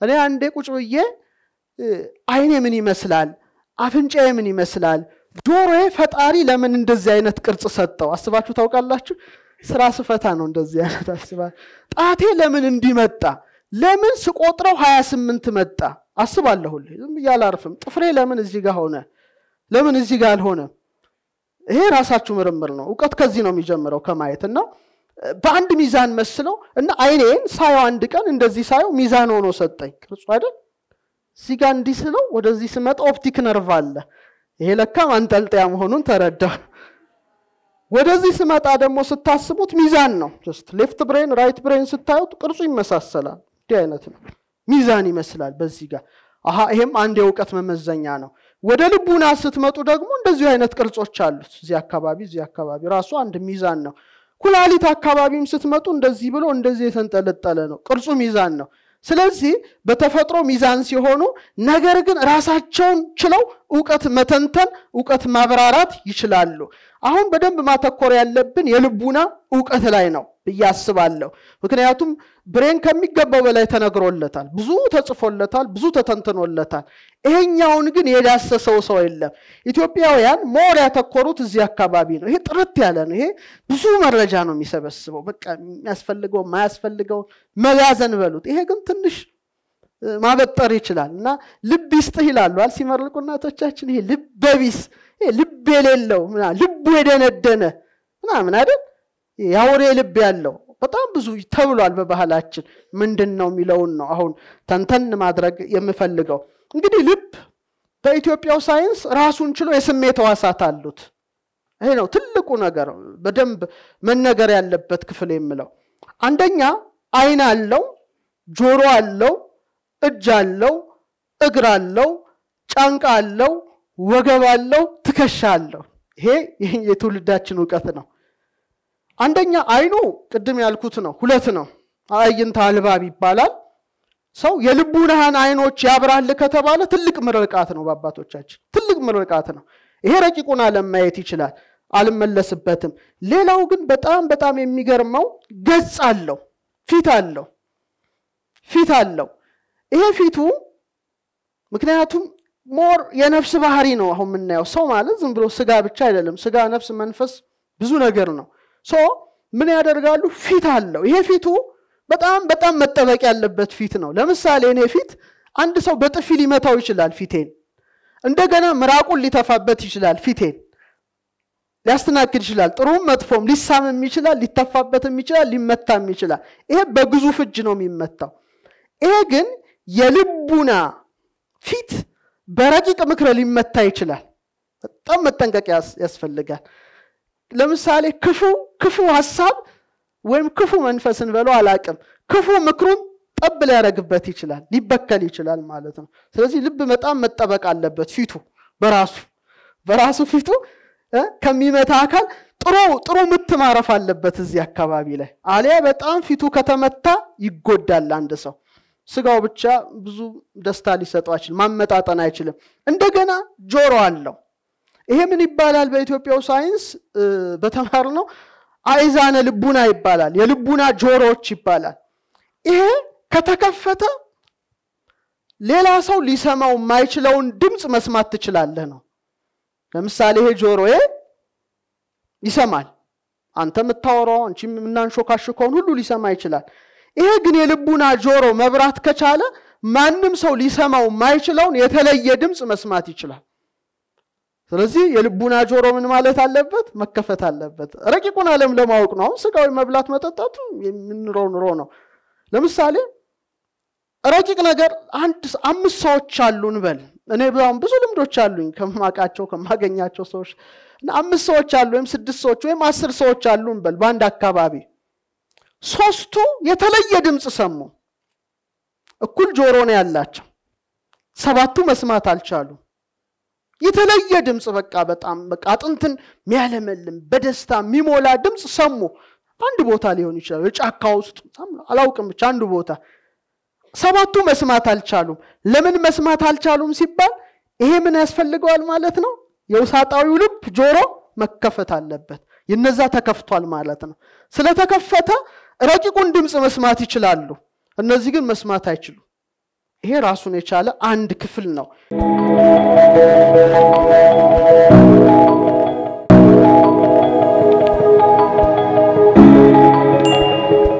እኔ አንዴ ቁጭ ብዬ አይኔ ምን ይመስላል፣ አፍንጫዬ ምን ይመስላል፣ ጆሮዬ ፈጣሪ ለምን እንደዚህ አይነት ቅርጽ ሰጠው አስባችሁ ታውቃላችሁ? ስራ ስፈታ ነው እንደዚህ አይነት አስባ ጣቴ ለምን እንዲመጣ ለምን ስቆጥረው ሀያ ስምንት መጣ አስባለሁ። ዝም ብዬ አላርፍም። ጥፍሬ ለምን እዚህ ጋር ሆነ? ለምን እዚህ ጋር አልሆነም? ይሄ ራሳችሁ ምርምር ነው። እውቀት ከዚህ ነው የሚጀምረው ከማየት እና በአንድ ሚዛን መስለው እና አይኔን ሳየው አንድ ቀን እንደዚህ ሳየው ሚዛን ሆኖ ሰጠኝ ቅርጹ አይደል። እዚህ ጋር እንዲህ ስለው ወደዚህ ስመጣ optic nerve አለ። ይሄ ለካ ማንጠልጠያ መሆኑን ተረዳሁ። ወደዚህ ስመጣ ደግሞ ስታስቡት ሚዛን ነው። left brain right brain ስታዩት ቅርጹ ይመሳሰላል። እንዲህ አይነት ነው፣ ሚዛን ይመስላል። በዚህ ጋር አሀ ይሄም አንድ የእውቀት መመዘኛ ነው። ወደ ልቡና ስትመጡ ደግሞ እንደዚሁ አይነት ቅርጾች አሉት። እዚህ አካባቢ እዚህ አካባቢ ራሱ አንድ ሚዛን ነው። ኩላሊት አካባቢም ስትመጡ እንደዚህ ብሎ እንደዚህ የተንጠለጠለ ነው። ቅርጹ ሚዛን ነው። ስለዚህ በተፈጥሮ ሚዛን ሲሆኑ ነገር ግን ራሳቸውን ችለው እውቀት መተንተን እውቀት ማብራራት ይችላሉ። አሁን በደንብ ማተኮር ያለብን የልቡና እውቀት ላይ ነው ብዬ አስባለሁ። ምክንያቱም ብሬን ከሚገባው በላይ ተነግሮለታል፣ ብዙ ተጽፎለታል፣ ብዙ ተተንትኖለታል። ይሄኛውን ግን የዳሰሰው ሰው የለም። ኢትዮጵያውያን more ያተኮሩት እዚህ አካባቢ ነው። ይሄ ጥርት ያለ ነው። ይሄ ብዙ መረጃ ነው የሚሰበስበው። በቃ የሚያስፈልገው ማያስፈልገው መጋዘን በሉት። ይሄ ግን ትንሽ ማበጠር ይችላል እና ልብ ይስጥህ ይላሉ አል ሲመርቁ እናቶቻችን። ይሄ ልበቢስ ልብ የሌለው ልቡ የደነደነ ምናምን አይደል የአውሬ ልብ ያለው በጣም ብዙ ተብሏል በባህላችን። ምንድን ነው የሚለውን ነው አሁን ተንተን ማድረግ የምፈልገው። እንግዲህ ልብ በኢትዮጵያው ሳይንስ ራሱን ችሎ የስሜት ሕዋሳት አሉት። ይሄ ነው ትልቁ ነገር፣ በደንብ መነገር ያለበት ክፍል የምለው አንደኛ ዓይን አለው፣ ጆሮ አለው፣ እጅ አለው፣ እግር አለው፣ ጫንቃ አለው፣ ወገብ አለው፣ ትከሻ አለው። ይሄ የትውልዳችን እውቀት ነው። አንደኛ አይኑ ቅድም ያልኩት ነው፣ ሁለት ነው። አዕይንተ አልባብ ይባላል። ሰው የልቡናህን አይኖች ያብራል ከተባለ ትልቅ ምርቃት ነው። በአባቶቻችን ትልቅ ምርቃት ነው። ይሄ ረቂቁን ዓለም ማየት ይችላል። አልመለስበትም። ሌላው ግን በጣም በጣም የሚገርመው ገጽ አለው፣ ፊት አለው፣ ፊት አለው። ይሄ ፊቱ ምክንያቱም more የነፍስ ባህሪ ነው። አሁን የምናየው ሰው ማለት ዝም ብሎ ስጋ ብቻ አይደለም። ስጋ፣ ነፍስ፣ መንፈስ ብዙ ነገር ነው። so ምን ያደርጋሉ? ፊት አለው። ይሄ ፊቱ በጣም በጣም መጠበቅ ያለበት ፊት ነው። ለምሳሌ እኔ ፊት አንድ ሰው በጥፊ ሊመታው ይችላል ፊቴን። እንደገና ምራቁን ሊተፋበት ይችላል ፊቴን ሊያስተናግድ ይችላል። ጥሩም መጥፎም ሊሳምም ይችላል፣ ሊተፋበትም ይችላል፣ ሊመታም ይችላል። ይሄ በግዙፍ እጅ ነው የሚመታው። ይሄ ግን የልቡና ፊት በረቂቅ ምክረ ሊመታ ይችላል። በጣም መጠንቀቅ ያስፈልጋል። ለምሳሌ ክፉ ክፉ ሀሳብ ወይም ክፉ መንፈስን በለው አላቅም ክፉ ምክሩን ጠብ ሊያደርግበት ይችላል፣ ሊበከል ይችላል ማለት ነው። ስለዚህ ልብ በጣም መጠበቅ አለበት። ፊቱ በራሱ በራሱ ፊቱ ከሚመታ አካል ጥሩ ጥሩ ምት ማረፍ አለበት እዚህ አካባቢ ላይ። አሊያ በጣም ፊቱ ከተመታ ይጎዳል አንድ ሰው። ስጋው ብቻ ብዙ ደስታ ሊሰጠው አይችልም፣ ማመጣጠን አይችልም። እንደገና ጆሮ አለው። ይሄ ምን ይባላል? በኢትዮጵያው ሳይንስ በተማር ነው አይዛነ ልቡና ይባላል። የልቡና ጆሮዎች ይባላል። ይሄ ከተከፈተ ሌላ ሰው ሊሰማው የማይችለውን ድምፅ መስማት ትችላለህ ነው። ለምሳሌ ይሄ ጆሮዬ ይሰማል። አንተ የምታወራው አንቺ የምናንሾካሽከውን ሁሉ ሊሰማ ይችላል። ይሄ ግን የልቡና ጆሮ መብራት ከቻለ ማንም ሰው ሊሰማው የማይችለውን የተለየ ድምፅ መስማት ይችላል። ስለዚህ የልቡና ጆሮ ምን ማለት አለበት? መከፈት አለበት። ረቂቁን ዓለም ለማወቅ ነው። አሁን ስጋዊ መብላት መጠጣቱ የምንረው ኑሮ ነው። ለምሳሌ ረቂቅ ነገር አንድ አምስት ሰዎች አሉን በል እኔ በጣም ብዙ ልምዶች አሉኝ ከማውቃቸው ከማገኛቸው ሰዎች አምስት ሰዎች አሉ ወይም ስድስት ሰዎች ወይም አስር ሰዎች አሉን በል በአንድ አካባቢ ሶስቱ የተለየ ድምፅ ሰሙ። እኩል ጆሮ ነው ያላቸው። ሰባቱ መስማት አልቻሉም። የተለየ ድምፅ በቃ በጣም በቃ አጥንትን የሚያለመልም በደስታ የሚሞላ ድምፅ ሰሙ። አንድ ቦታ ሊሆን ይችላል፣ የጫካ ውስጥ አላውቅም፣ ብቻ አንዱ ቦታ ሰባቱ መስማት አልቻሉም። ለምን መስማት አልቻሉም ሲባል ይሄ ምን ያስፈልገዋል ማለት ነው? የውሳጣዊው ልብ ጆሮ መከፈት አለበት። የነዛ ተከፍቷል ማለት ነው። ስለተከፈተ ረቂቁን ድምፅ መስማት ይችላሉ። እነዚህ ግን መስማት አይችሉም። ይሄ ራሱን የቻለ አንድ ክፍል ነው።